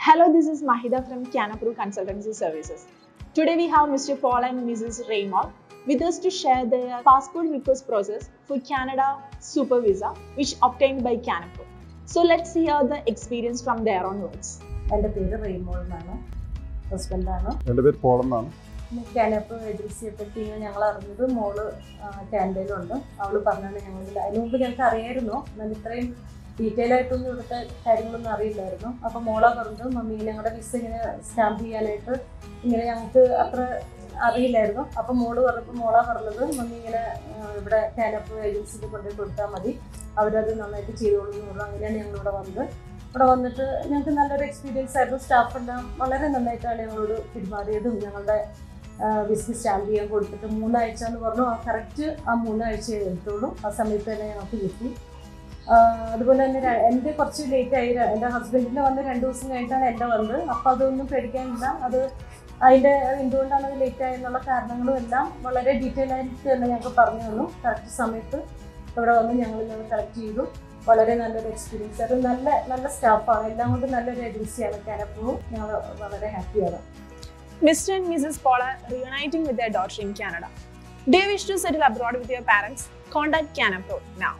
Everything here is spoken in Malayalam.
Hello, this is Mahida from Canapro Consultancy Services. Today we have Mr. Paul and Mrs. Raymond with us to share their passport request process for Canada Super Visa, which obtained by Canapro. So let's hear the experience from their own words. എന്റെ പേര് റെയ്മോൾ എന്നാണ് ഹസ്ബൻഡാണ് എന്റെ പേര് പോളെന്നാണ് കാനപ്പ് ഏജൻസിയെ പറ്റി ഞങ്ങൾ അറിഞ്ഞത് മോൾ കാനഡയിലുണ്ട് അവൾ പറഞ്ഞാണ് ഞങ്ങൾ അതിനു മുമ്പ് ഞങ്ങൾക്ക് അറിയായിരുന്നു എന്നാൽ ഇത്രയും ഡീറ്റെയിൽ ആയിട്ടൊന്നും ഇവിടുത്തെ കാര്യങ്ങളൊന്നും അറിയില്ലായിരുന്നു. അപ്പോൾ മോള പറഞ്ഞു മമ്മി ഞങ്ങളുടെ വിസ ഇങ്ങനെ സ്റ്റാമ്പ് ചെയ്യാനായിട്ട് ഇങ്ങനെ ഞങ്ങൾക്ക് അത്ര അറിയില്ലായിരുന്നു. അപ്പം മോൾ പറഞ്ഞപ്പോൾ മോള പറഞ്ഞത് മമ്മി ഇങ്ങനെ ഇവിടെ കാനപ്പ് ഏജൻസിക്ക് കൊണ്ടുപോയി കൊടുത്താൽ മതി. അവരത് നന്നായിട്ട് ചെയ്തോളൂ എന്ന് പറഞ്ഞു. അങ്ങനെയാണ് ഞങ്ങളിവിടെ വന്നത്. ഇവിടെ വന്നിട്ട് ഞങ്ങൾക്ക് നല്ലൊരു എക്സ്പീരിയൻസ് ആയിരുന്നു. സ്റ്റാഫ് എല്ലാം വളരെ നന്നായിട്ടാണ് ഞങ്ങളോട് പെരുമാറിയതും ഞങ്ങളുടെ ബിസിനസ് സ്റ്റാമ്പ് ചെയ്യാൻ കൊടുത്തിട്ട് മൂന്നാഴ്ച എന്ന് പറഞ്ഞു. ആ കറക്റ്റ് ആ മൂന്നാഴ്ച എടുത്തുള്ളൂ ആ സമയത്ത് തന്നെ ഞങ്ങൾക്ക് കിട്ടി. അതുപോലെ തന്നെ എന്റെ കുറച്ച് ലേറ്റ് ആയി എന്റെ ഹസ്ബൻഡിന്റെ വന്ന് രണ്ട് ദിവസം കഴിഞ്ഞിട്ടാണ് എന്റെ വന്നത് അപ്പോൾ അതൊന്നും പേടിക്കാനില്ല അത് അതിന്റെ എന്തുകൊണ്ടാണ് അത് ലേറ്റ് ആയെന്നുള്ള കാരണങ്ങളും എല്ലാം വളരെ ഡീറ്റെയിൽ ആയിട്ട് തന്നെ ഞങ്ങൾക്ക് പറഞ്ഞു തന്നു കറക്റ്റ് സമയത്ത് ഇവിടെ വന്ന് ഞങ്ങൾ ഞങ്ങൾ കളക്ട് ചെയ്തു വളരെ നല്ലൊരു എക്സ്പീരിയൻസ് അത് നല്ല നല്ല സ്റ്റാഫാണ് എല്ലാം കൊണ്ട് നല്ലൊരു ഏജൻസിയാണ് കാനപ്പോഴും ഞങ്ങൾ വളരെ ഹാപ്പിയാണ് Mr. and Mrs. പോള റിയുണൈറ്റിംഗ് with their daughter in Canada. Do you wish to settle abroad with your parents? Contact Canapro now.